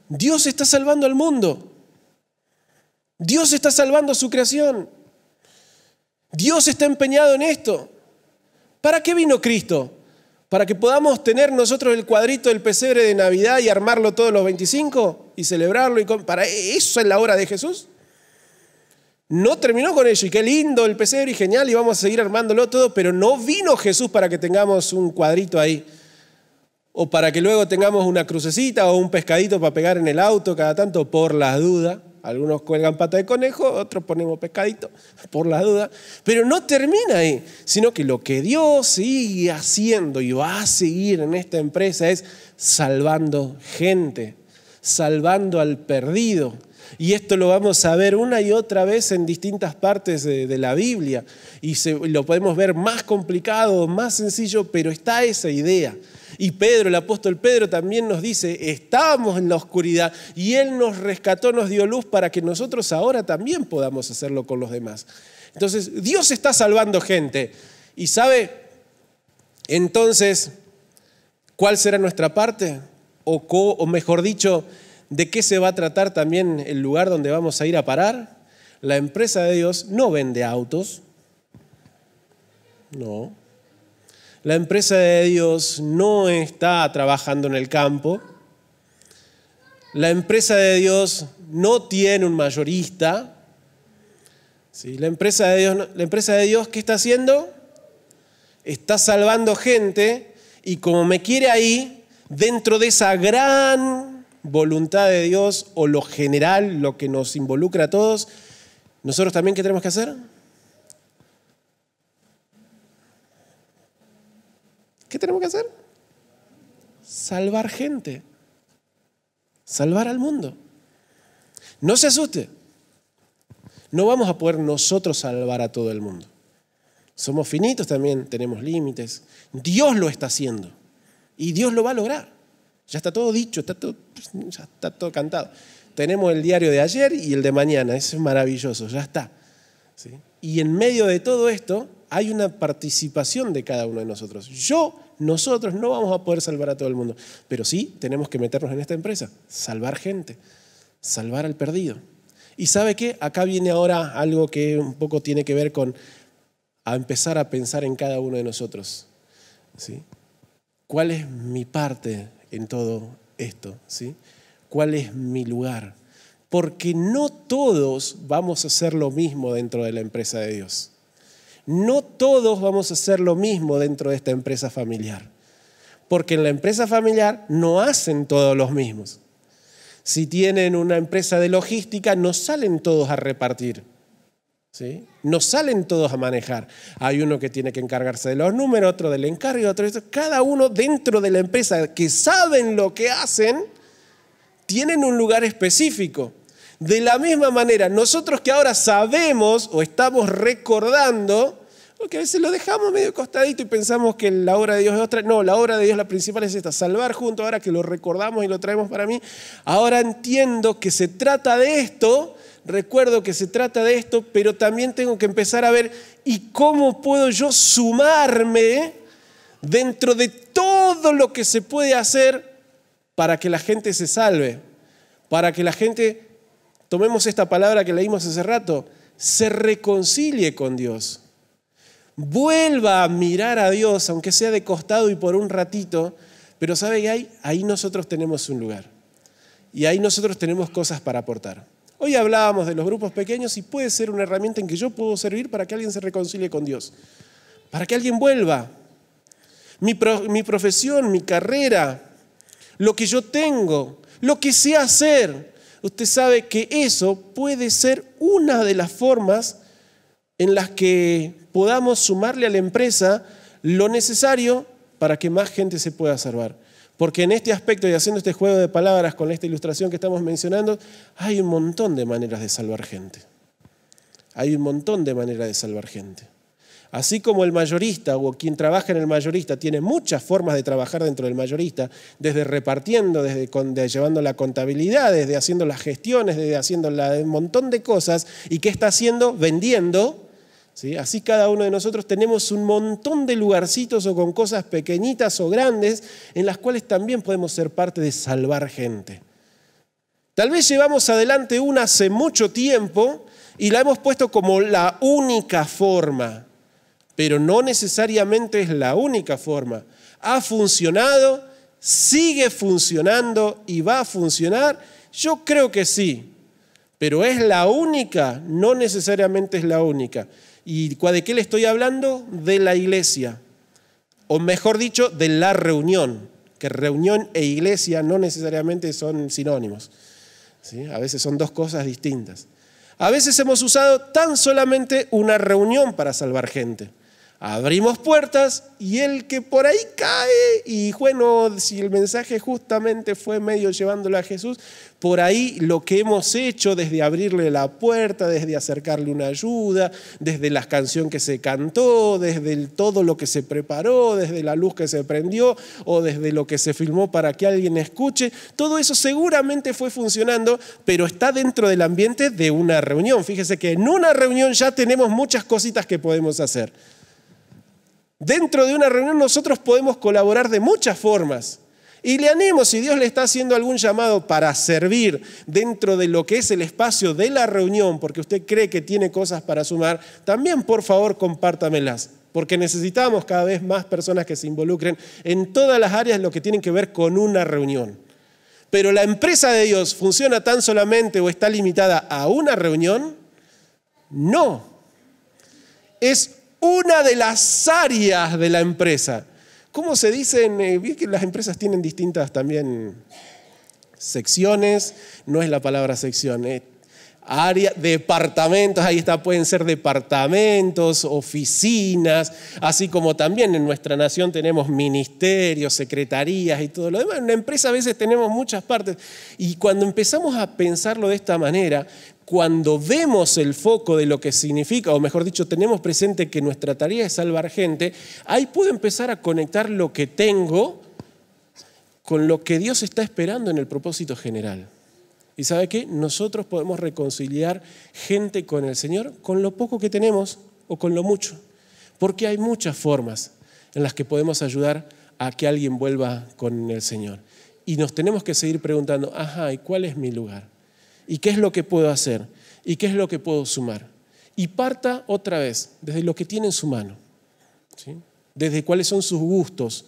Dios está salvando al mundo. Dios está salvando su creación. Dios está empeñado en esto. ¿Para qué vino Cristo? ¿Para que podamos tener nosotros el cuadrito del pesebre de Navidad y armarlo todos los 25 y celebrarlo? Y ¿Para eso es la hora de Jesús? No terminó con ello y qué lindo el pesebre y genial y vamos a seguir armándolo todo, pero no vino Jesús para que tengamos un cuadrito ahí o para que luego tengamos una crucecita o un pescadito para pegar en el auto cada tanto por las dudas. Algunos cuelgan pata de conejo, otros ponemos pescadito, por la duda. Pero no termina ahí, sino que lo que Dios sigue haciendo y va a seguir en esta empresa es salvando gente, salvando al perdido. Y esto lo vamos a ver una y otra vez en distintas partes de, la Biblia. Y lo podemos ver más complicado, más sencillo, pero está esa idea. Y Pedro, el apóstol Pedro también nos dice, estábamos en la oscuridad y Él nos rescató, nos dio luz para que nosotros ahora también podamos hacerlo con los demás. Entonces, Dios está salvando gente. Y sabe, entonces, ¿cuál será nuestra parte? O, o mejor dicho, ¿de qué se va a tratar también el lugar donde vamos a ir a parar? La empresa de Dios no vende autos. No. La empresa de Dios no está trabajando en el campo. La empresa de Dios no tiene un mayorista. ¿Sí? La, empresa de Dios, la empresa de Dios, ¿qué está haciendo? Está salvando gente y como me quiere ahí, dentro de esa gran voluntad de Dios o lo general, lo que nos involucra a todos, nosotros también, ¿qué tenemos que hacer? ¿Qué tenemos que hacer? Salvar gente. Salvar al mundo. No se asuste. No vamos a poder nosotros salvar a todo el mundo. Somos finitos también, tenemos límites. Dios lo está haciendo. Y Dios lo va a lograr. Ya está todo dicho, está todo, ya está todo cantado. Tenemos el diario de ayer y el de mañana. Eso es maravilloso, ya está. Y en medio de todo esto hay una participación de cada uno de nosotros. Yo, nosotros no vamos a poder salvar a todo el mundo, pero sí tenemos que meternos en esta empresa, salvar gente, salvar al perdido. Y sabe qué, acá viene ahora algo que un poco tiene que ver con a empezar a pensar en cada uno de nosotros. ¿sí? ¿Cuál es mi parte en todo esto? ¿sí? ¿Cuál es mi lugar? Porque no todos vamos a hacer lo mismo dentro de la empresa de Dios. No todos vamos a hacer lo mismo dentro de esta empresa familiar. Porque en la empresa familiar no hacen todos los mismos. Si tienen una empresa de logística, no salen todos a repartir. No salen todos a manejar. Hay uno que tiene que encargarse de los números, otro del encargo, otro de Cada uno dentro de la empresa que saben lo que hacen, tienen un lugar específico. De la misma manera, nosotros que ahora sabemos o estamos recordando, porque a veces lo dejamos medio costadito y pensamos que la obra de Dios es otra. No, la obra de Dios la principal es esta, salvar junto, ahora que lo recordamos y lo traemos para mí. Ahora entiendo que se trata de esto, recuerdo que se trata de esto, pero también tengo que empezar a ver, ¿y cómo puedo yo sumarme dentro de todo lo que se puede hacer para que la gente se salve? Para que la gente tomemos esta palabra que leímos hace rato, se reconcilie con Dios. Vuelva a mirar a Dios, aunque sea de costado y por un ratito, pero ¿sabe qué hay? Ahí nosotros tenemos un lugar. Y ahí nosotros tenemos cosas para aportar. Hoy hablábamos de los grupos pequeños y puede ser una herramienta en que yo puedo servir para que alguien se reconcilie con Dios, para que alguien vuelva. Mi, profesión, mi carrera, lo que yo tengo, lo que sé hacer, usted sabe que eso puede ser una de las formas en las que podamos sumarle a la empresa lo necesario para que más gente se pueda salvar. Porque en este aspecto y haciendo este juego de palabras con esta ilustración que estamos mencionando, hay un montón de maneras de salvar gente. Hay un montón de maneras de salvar gente. Así como el mayorista o quien trabaja en el mayorista tiene muchas formas de trabajar dentro del mayorista, desde repartiendo, desde, llevando la contabilidad, desde haciendo las gestiones, desde haciendo un montón de cosas, y qué está haciendo, vendiendo. ¿Sí? Así cada uno de nosotros tenemos un montón de lugarcitos o con cosas pequeñitas o grandes en las cuales también podemos ser parte de salvar gente. Tal vez llevamos adelante una hace mucho tiempo y la hemos puesto como la única forma pero no necesariamente es la única forma. Ha funcionado, sigue funcionando y va a funcionar. Yo creo que sí, pero es la única, no necesariamente es la única. ¿Y de qué le estoy hablando? De la iglesia, o mejor dicho, de la reunión, que reunión e iglesia no necesariamente son sinónimos. ¿sí? A veces son dos cosas distintas. A veces hemos usado tan solamente una reunión para salvar gente abrimos puertas y el que por ahí cae, y bueno, si el mensaje justamente fue medio llevándolo a Jesús, por ahí lo que hemos hecho desde abrirle la puerta, desde acercarle una ayuda, desde la canción que se cantó, desde todo lo que se preparó, desde la luz que se prendió o desde lo que se filmó para que alguien escuche, todo eso seguramente fue funcionando, pero está dentro del ambiente de una reunión. Fíjese que en una reunión ya tenemos muchas cositas que podemos hacer. Dentro de una reunión nosotros podemos colaborar de muchas formas. Y le animo, si Dios le está haciendo algún llamado para servir dentro de lo que es el espacio de la reunión, porque usted cree que tiene cosas para sumar, también por favor compártamelas, porque necesitamos cada vez más personas que se involucren en todas las áreas lo que tienen que ver con una reunión. Pero la empresa de Dios funciona tan solamente o está limitada a una reunión? No. Es una de las áreas de la empresa. ¿Cómo se dicen? Eh, vi que las empresas tienen distintas también secciones, no es la palabra sección, área, departamentos, ahí está, pueden ser departamentos, oficinas, así como también en nuestra nación tenemos ministerios, secretarías y todo lo demás. En una empresa a veces tenemos muchas partes y cuando empezamos a pensarlo de esta manera, cuando vemos el foco de lo que significa, o mejor dicho, tenemos presente que nuestra tarea es salvar gente, ahí puedo empezar a conectar lo que tengo con lo que Dios está esperando en el propósito general. ¿Y sabe qué? Nosotros podemos reconciliar gente con el Señor con lo poco que tenemos o con lo mucho. Porque hay muchas formas en las que podemos ayudar a que alguien vuelva con el Señor. Y nos tenemos que seguir preguntando, ajá, ¿y cuál es mi lugar? ¿Y qué es lo que puedo hacer? ¿Y qué es lo que puedo sumar? Y parta otra vez desde lo que tiene en su mano, desde cuáles son sus gustos,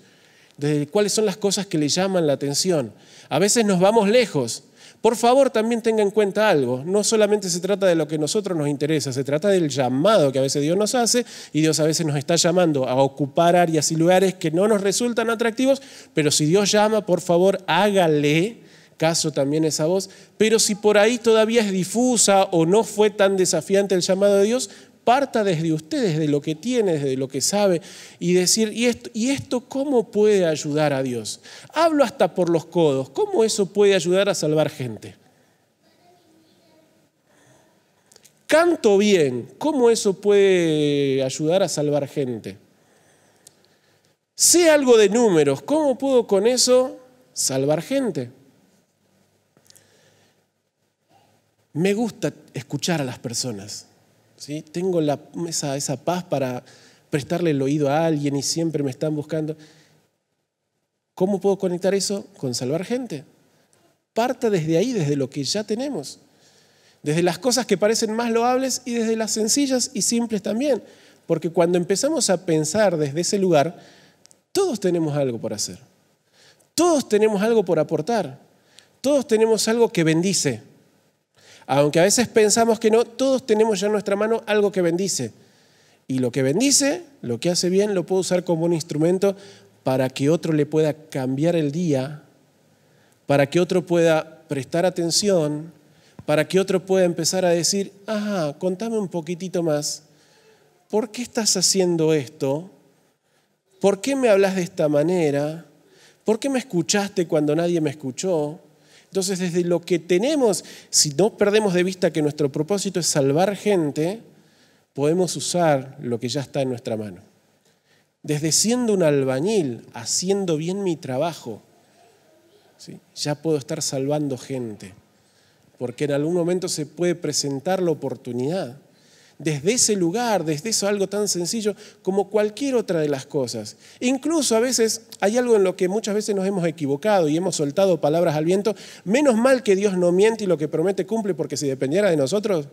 desde cuáles son las cosas que le llaman la atención. A veces nos vamos lejos. Por favor, también tenga en cuenta algo. No solamente se trata de lo que a nosotros nos interesa, se trata del llamado que a veces Dios nos hace y Dios a veces nos está llamando a ocupar áreas y lugares que no nos resultan atractivos, pero si Dios llama, por favor, hágale caso también esa voz. Pero si por ahí todavía es difusa o no fue tan desafiante el llamado de Dios, parta desde usted, desde lo que tiene, desde lo que sabe, y decir, ¿y esto, ¿y esto cómo puede ayudar a Dios? Hablo hasta por los codos, ¿cómo eso puede ayudar a salvar gente? Canto bien, ¿cómo eso puede ayudar a salvar gente? Sé algo de números, ¿cómo puedo con eso salvar gente? Me gusta escuchar a las personas. Tengo la, esa, esa paz para prestarle el oído a alguien y siempre me están buscando. ¿Cómo puedo conectar eso con salvar gente? Parta desde ahí, desde lo que ya tenemos. Desde las cosas que parecen más loables y desde las sencillas y simples también. Porque cuando empezamos a pensar desde ese lugar, todos tenemos algo por hacer. Todos tenemos algo por aportar. Todos tenemos algo que bendice. Aunque a veces pensamos que no, todos tenemos ya en nuestra mano algo que bendice. Y lo que bendice, lo que hace bien, lo puedo usar como un instrumento para que otro le pueda cambiar el día, para que otro pueda prestar atención, para que otro pueda empezar a decir, ajá, contame un poquitito más, ¿por qué estás haciendo esto? ¿Por qué me hablas de esta manera? ¿Por qué me escuchaste cuando nadie me escuchó? Entonces, desde lo que tenemos, si no perdemos de vista que nuestro propósito es salvar gente, podemos usar lo que ya está en nuestra mano. Desde siendo un albañil, haciendo bien mi trabajo, ya puedo estar salvando gente, porque en algún momento se puede presentar la oportunidad desde ese lugar, desde eso algo tan sencillo como cualquier otra de las cosas. Incluso a veces hay algo en lo que muchas veces nos hemos equivocado y hemos soltado palabras al viento. Menos mal que Dios no miente y lo que promete cumple, porque si dependiera de nosotros,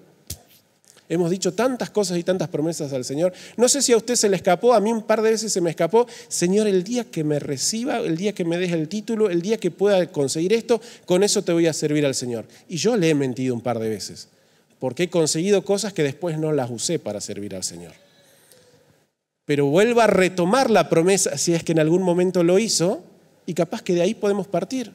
hemos dicho tantas cosas y tantas promesas al Señor. No sé si a usted se le escapó, a mí un par de veces se me escapó, Señor, el día que me reciba, el día que me deje el título, el día que pueda conseguir esto, con eso te voy a servir al Señor. Y yo le he mentido un par de veces porque he conseguido cosas que después no las usé para servir al Señor. Pero vuelva a retomar la promesa si es que en algún momento lo hizo y capaz que de ahí podemos partir.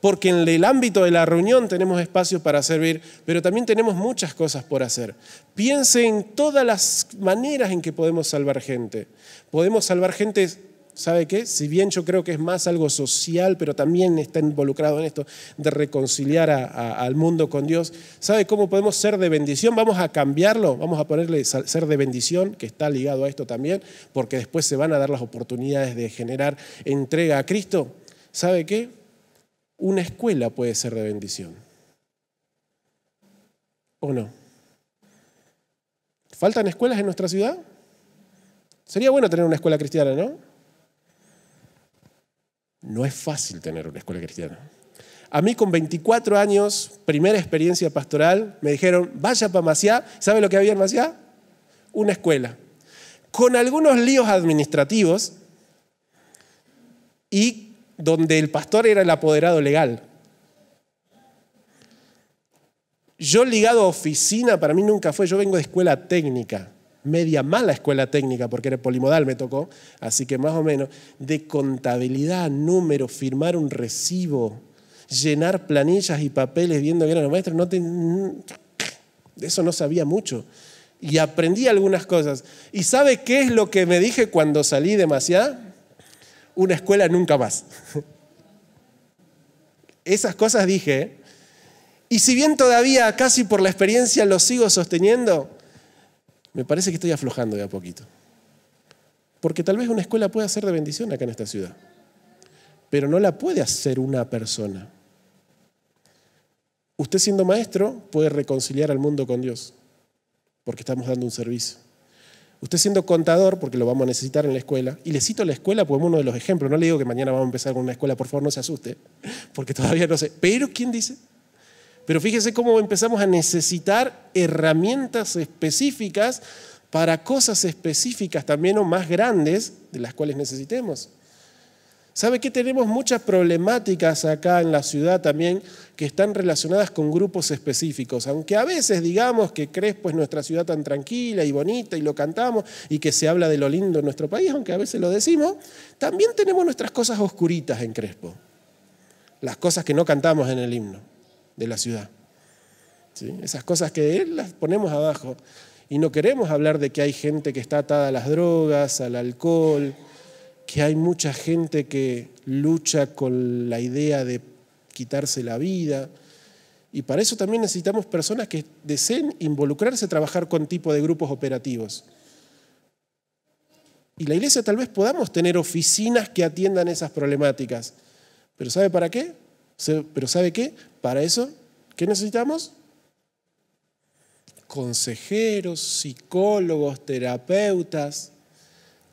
Porque en el ámbito de la reunión tenemos espacio para servir, pero también tenemos muchas cosas por hacer. Piense en todas las maneras en que podemos salvar gente. Podemos salvar gente ¿Sabe qué? Si bien yo creo que es más algo social, pero también está involucrado en esto de reconciliar al mundo con Dios, ¿sabe cómo podemos ser de bendición? Vamos a cambiarlo, vamos a ponerle ser de bendición, que está ligado a esto también, porque después se van a dar las oportunidades de generar entrega a Cristo. ¿Sabe qué? Una escuela puede ser de bendición. ¿O no? ¿Faltan escuelas en nuestra ciudad? Sería bueno tener una escuela cristiana, ¿no? No es fácil tener una escuela cristiana. A mí con 24 años, primera experiencia pastoral, me dijeron, vaya para Maciá. ¿Sabe lo que había en Maciá? Una escuela. Con algunos líos administrativos y donde el pastor era el apoderado legal. Yo ligado a oficina, para mí nunca fue, yo vengo de escuela técnica media mala escuela técnica, porque era polimodal me tocó, así que más o menos, de contabilidad, números, firmar un recibo, llenar planillas y papeles viendo que eran los maestros, no de eso no sabía mucho. Y aprendí algunas cosas. ¿Y sabe qué es lo que me dije cuando salí demasiado? Una escuela nunca más. Esas cosas dije. Y si bien todavía casi por la experiencia lo sigo sosteniendo, me parece que estoy aflojando de a poquito. Porque tal vez una escuela pueda ser de bendición acá en esta ciudad, pero no la puede hacer una persona. Usted siendo maestro puede reconciliar al mundo con Dios, porque estamos dando un servicio. Usted siendo contador, porque lo vamos a necesitar en la escuela, y le cito la escuela porque uno de los ejemplos, no le digo que mañana vamos a empezar con una escuela, por favor no se asuste, porque todavía no sé, pero ¿quién dice? Pero fíjese cómo empezamos a necesitar herramientas específicas para cosas específicas también o más grandes de las cuales necesitemos. ¿Sabe que tenemos muchas problemáticas acá en la ciudad también que están relacionadas con grupos específicos? Aunque a veces digamos que Crespo es nuestra ciudad tan tranquila y bonita y lo cantamos y que se habla de lo lindo en nuestro país, aunque a veces lo decimos, también tenemos nuestras cosas oscuritas en Crespo. Las cosas que no cantamos en el himno de la ciudad. ¿Sí? Esas cosas que las ponemos abajo. Y no queremos hablar de que hay gente que está atada a las drogas, al alcohol, que hay mucha gente que lucha con la idea de quitarse la vida. Y para eso también necesitamos personas que deseen involucrarse, trabajar con tipo de grupos operativos. Y la iglesia tal vez podamos tener oficinas que atiendan esas problemáticas. ¿Pero sabe para qué? ¿Pero sabe qué? Para eso, ¿qué necesitamos? Consejeros, psicólogos, terapeutas,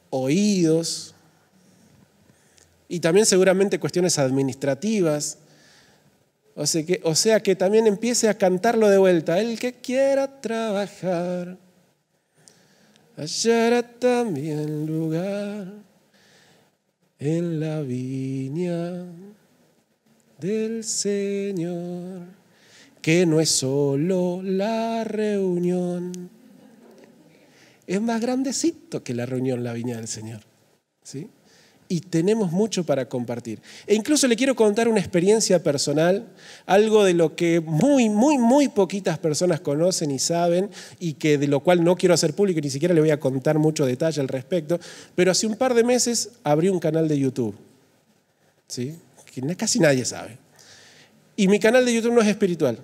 oídos, y también seguramente cuestiones administrativas. O sea, que, también empiece a cantarlo de vuelta. El que quiera trabajar hallará también lugar en la viña del Señor, que no es solo la reunión, es más grandecito que la reunión, la viña del Señor. ¿Sí? y tenemos mucho para compartir. E incluso le quiero contar una experiencia personal, algo de lo que muy, muy, muy poquitas personas conocen y saben y que de lo cual no quiero hacer público, ni siquiera le voy a contar mucho detalle al respecto, pero hace un par de meses abrí un canal de YouTube, ¿sí? Que casi nadie sabe. Y mi canal de YouTube no es espiritual.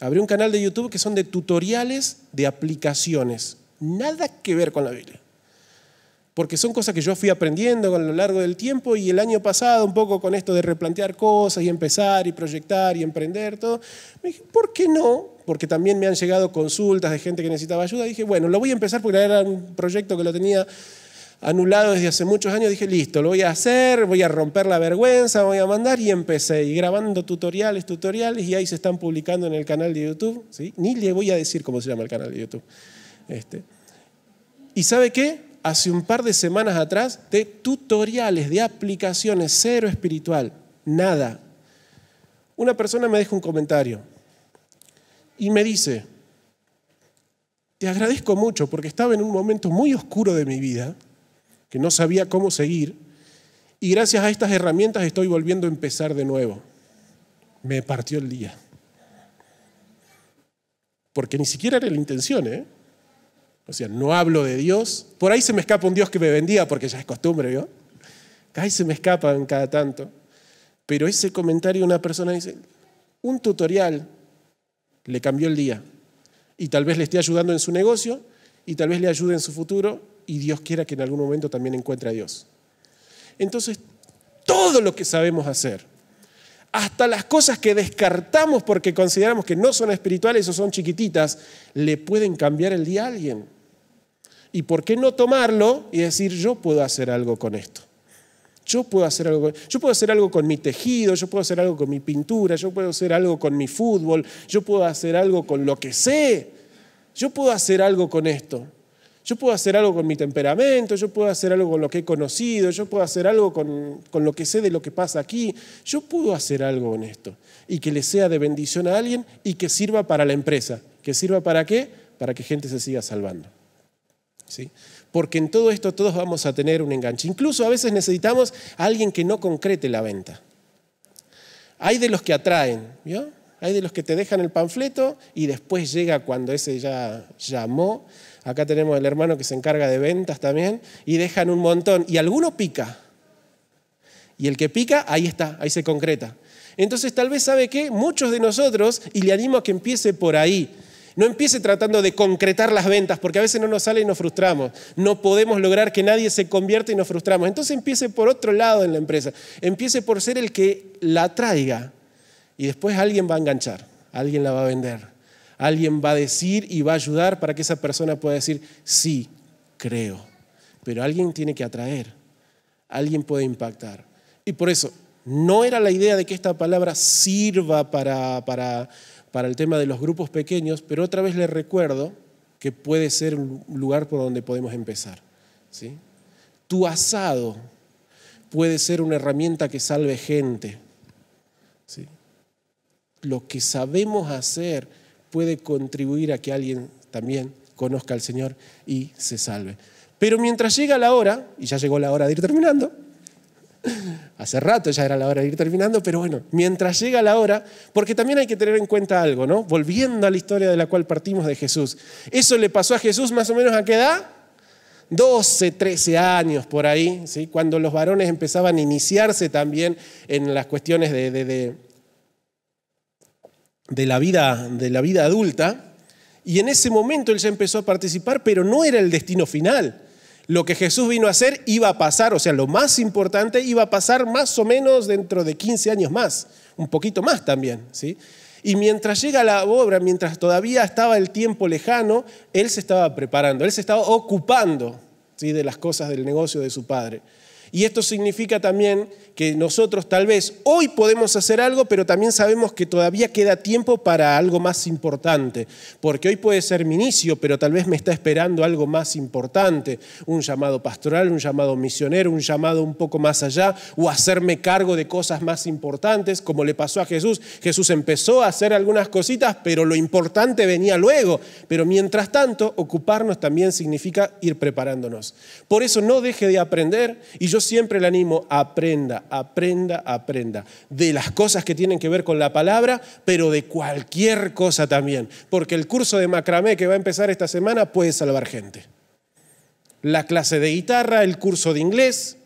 Abrí un canal de YouTube que son de tutoriales de aplicaciones, nada que ver con la Biblia porque son cosas que yo fui aprendiendo a lo largo del tiempo y el año pasado un poco con esto de replantear cosas y empezar y proyectar y emprender todo, me dije, ¿por qué no? Porque también me han llegado consultas de gente que necesitaba ayuda. dije, bueno, lo voy a empezar porque era un proyecto que lo tenía anulado desde hace muchos años. Dije, listo, lo voy a hacer, voy a romper la vergüenza, voy a mandar y empecé. Y grabando tutoriales, tutoriales y ahí se están publicando en el canal de YouTube. Ni le voy a decir cómo se llama el canal de YouTube. Este. ¿Y sabe qué? hace un par de semanas atrás de tutoriales, de aplicaciones, cero espiritual, nada. Una persona me deja un comentario y me dice, te agradezco mucho porque estaba en un momento muy oscuro de mi vida, que no sabía cómo seguir, y gracias a estas herramientas estoy volviendo a empezar de nuevo. Me partió el día. Porque ni siquiera era la intención, ¿eh? O sea, no hablo de Dios. Por ahí se me escapa un Dios que me bendiga porque ya es costumbre, ¿vio? Ahí se me escapan cada tanto. Pero ese comentario una persona dice, un tutorial le cambió el día. Y tal vez le esté ayudando en su negocio y tal vez le ayude en su futuro y Dios quiera que en algún momento también encuentre a Dios. Entonces, todo lo que sabemos hacer, hasta las cosas que descartamos porque consideramos que no son espirituales o son chiquititas, le pueden cambiar el día a alguien. ¿Y por qué no tomarlo y decir, yo puedo hacer algo con esto? Yo puedo hacer algo, yo puedo hacer algo con mi tejido, yo puedo hacer algo con mi pintura, yo puedo hacer algo con mi fútbol, yo puedo hacer algo con lo que sé. Yo puedo hacer algo con esto. Yo puedo hacer algo con mi temperamento, yo puedo hacer algo con lo que he conocido, yo puedo hacer algo con, lo que sé de lo que pasa aquí. Yo puedo hacer algo con esto y que le sea de bendición a alguien y que sirva para la empresa. ¿Que sirva para qué? Para que gente se siga salvando. ¿Sí? Porque en todo esto todos vamos a tener un enganche. Incluso a veces necesitamos a alguien que no concrete la venta. Hay de los que atraen, ¿vio? Hay de los que te dejan el panfleto y después llega cuando ese ya llamó Acá tenemos el hermano que se encarga de ventas también y dejan un montón. Y alguno pica. Y el que pica, ahí está, ahí se concreta. Entonces tal vez sabe que muchos de nosotros, y le animo a que empiece por ahí, no empiece tratando de concretar las ventas, porque a veces no nos sale y nos frustramos. No podemos lograr que nadie se convierta y nos frustramos. Entonces empiece por otro lado en la empresa. Empiece por ser el que la traiga y después alguien va a enganchar, alguien la va a vender, alguien va a decir y va a ayudar para que esa persona pueda decir, sí, creo. Pero alguien tiene que atraer, alguien puede impactar. Y por eso, no era la idea de que esta palabra sirva para, para, para el tema de los grupos pequeños, pero otra vez les recuerdo que puede ser un lugar por donde podemos empezar. ¿sí? Tu asado puede ser una herramienta que salve gente. ¿sí? Lo que sabemos hacer puede contribuir a que alguien también conozca al Señor y se salve. Pero mientras llega la hora, y ya llegó la hora de ir terminando, hace rato ya era la hora de ir terminando, pero bueno, mientras llega la hora, porque también hay que tener en cuenta algo, ¿no? Volviendo a la historia de la cual partimos de Jesús. Eso le pasó a Jesús más o menos a qué edad? 12, 13 años por ahí, ¿sí? cuando los varones empezaban a iniciarse también en las cuestiones de, de, de, la, vida, de la vida adulta. Y en ese momento él ya empezó a participar, pero no era el destino final. Lo que Jesús vino a hacer iba a pasar, o sea, lo más importante iba a pasar más o menos dentro de 15 años más, un poquito más también, ¿sí? Y mientras llega la obra, mientras todavía estaba el tiempo lejano, él se estaba preparando, él se estaba ocupando ¿sí? de las cosas del negocio de su padre. Y esto significa también que nosotros tal vez hoy podemos hacer algo, pero también sabemos que todavía queda tiempo para algo más importante, porque hoy puede ser mi inicio, pero tal vez me está esperando algo más importante, un llamado pastoral, un llamado misionero, un llamado un poco más allá, o hacerme cargo de cosas más importantes, como le pasó a Jesús. Jesús empezó a hacer algunas cositas, pero lo importante venía luego. Pero mientras tanto, ocuparnos también significa ir preparándonos. Por eso no deje de aprender, y yo siempre le animo, aprenda, aprenda, aprenda de las cosas que tienen que ver con la palabra, pero de cualquier cosa también, porque el curso de macramé que va a empezar esta semana puede salvar gente. La clase de guitarra, el curso de inglés,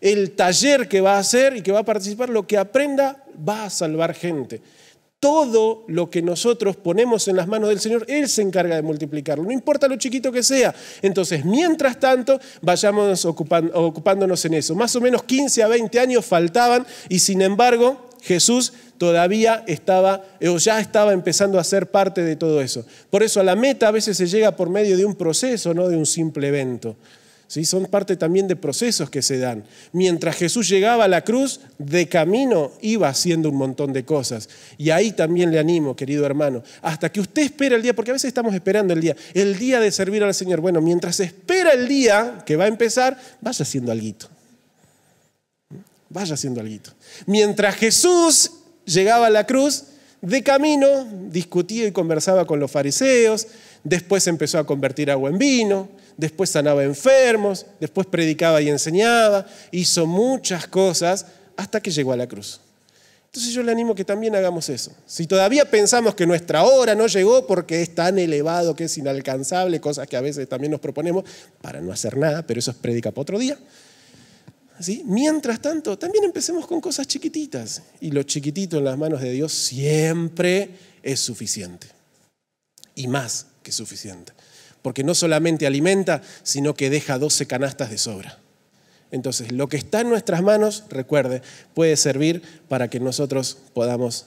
el taller que va a hacer y que va a participar, lo que aprenda va a salvar gente todo lo que nosotros ponemos en las manos del Señor, Él se encarga de multiplicarlo, no importa lo chiquito que sea. Entonces, mientras tanto, vayamos ocupándonos en eso. Más o menos 15 a 20 años faltaban y sin embargo Jesús todavía estaba o ya estaba empezando a ser parte de todo eso. Por eso a la meta a veces se llega por medio de un proceso, no de un simple evento. Son parte también de procesos que se dan. Mientras Jesús llegaba a la cruz, de camino iba haciendo un montón de cosas. Y ahí también le animo, querido hermano, hasta que usted espera el día, porque a veces estamos esperando el día, el día de servir al Señor. Bueno, mientras espera el día que va a empezar, vaya haciendo algo. Vaya haciendo algo. Mientras Jesús llegaba a la cruz, de camino discutía y conversaba con los fariseos, después empezó a convertir agua en vino, después sanaba enfermos, después predicaba y enseñaba, hizo muchas cosas hasta que llegó a la cruz. Entonces yo le animo que también hagamos eso. Si todavía pensamos que nuestra hora no llegó porque es tan elevado que es inalcanzable, cosas que a veces también nos proponemos para no hacer nada, pero eso es predica para otro día. ¿Sí? Mientras tanto, también empecemos con cosas chiquititas. Y lo chiquitito en las manos de Dios siempre es suficiente. Y más que suficiente porque no solamente alimenta, sino que deja 12 canastas de sobra. Entonces, lo que está en nuestras manos, recuerde, puede servir para que nosotros podamos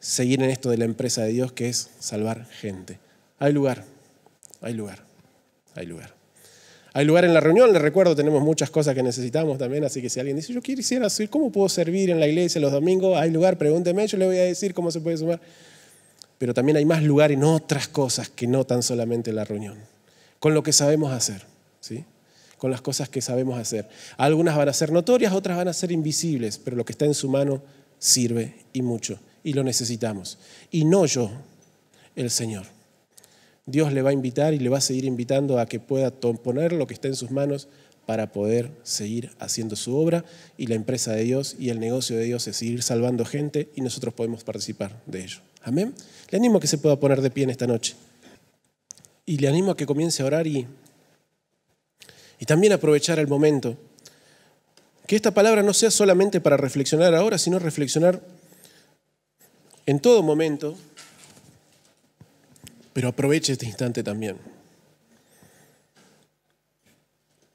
seguir en esto de la empresa de Dios, que es salvar gente. Hay lugar, hay lugar, hay lugar. Hay lugar en la reunión, les recuerdo, tenemos muchas cosas que necesitamos también, así que si alguien dice, yo quisiera ¿cómo puedo servir en la iglesia los domingos? Hay lugar, pregúnteme, yo le voy a decir cómo se puede sumar pero también hay más lugar en otras cosas que no tan solamente la reunión, con lo que sabemos hacer, ¿sí? con las cosas que sabemos hacer. Algunas van a ser notorias, otras van a ser invisibles, pero lo que está en su mano sirve y mucho, y lo necesitamos. Y no yo, el Señor. Dios le va a invitar y le va a seguir invitando a que pueda poner lo que está en sus manos para poder seguir haciendo su obra y la empresa de Dios y el negocio de Dios es seguir salvando gente y nosotros podemos participar de ello. Amén. Le animo a que se pueda poner de pie en esta noche. Y le animo a que comience a orar y, y también aprovechar el momento. Que esta palabra no sea solamente para reflexionar ahora, sino reflexionar en todo momento. Pero aproveche este instante también.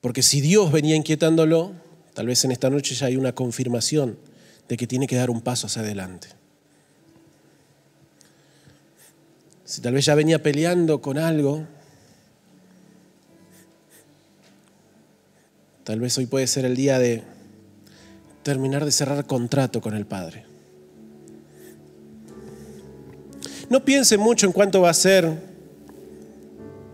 Porque si Dios venía inquietándolo, tal vez en esta noche ya hay una confirmación de que tiene que dar un paso hacia adelante. Si tal vez ya venía peleando con algo, tal vez hoy puede ser el día de terminar de cerrar contrato con el Padre. No piense mucho en cuánto va a ser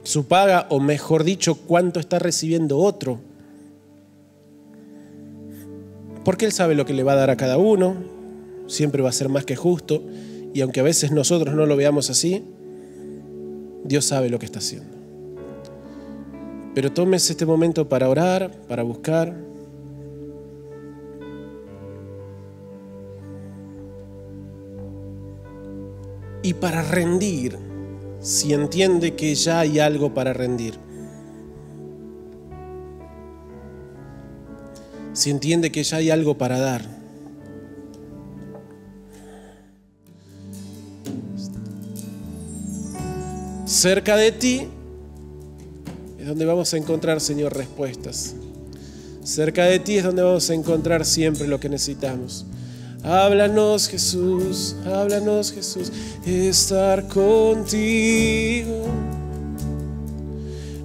su paga, o mejor dicho, cuánto está recibiendo otro. Porque Él sabe lo que le va a dar a cada uno, siempre va a ser más que justo, y aunque a veces nosotros no lo veamos así, Dios sabe lo que está haciendo. Pero tomes este momento para orar, para buscar, y para rendir, si entiende que ya hay algo para rendir. Si entiende que ya hay algo para dar. Cerca de ti es donde vamos a encontrar, Señor, respuestas. Cerca de ti es donde vamos a encontrar siempre lo que necesitamos. Háblanos Jesús, háblanos Jesús, estar contigo.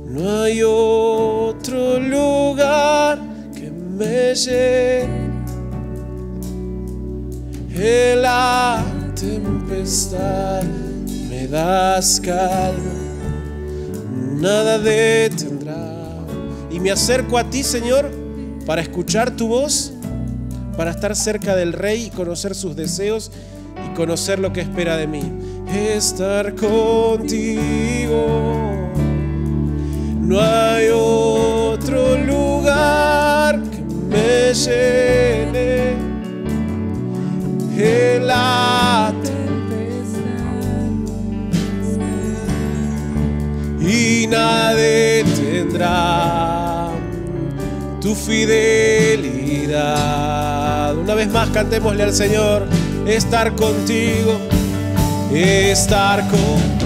No hay otro lugar que me llene. En la tempestad me das calma, nada detendrá. Y me acerco a ti, Señor, para escuchar tu voz para estar cerca del rey y conocer sus deseos y conocer lo que espera de mí. Estar contigo. No hay otro lugar que me llene. El y nada detendrá tu fidelidad. Una vez más cantémosle al Señor, estar contigo, estar contigo.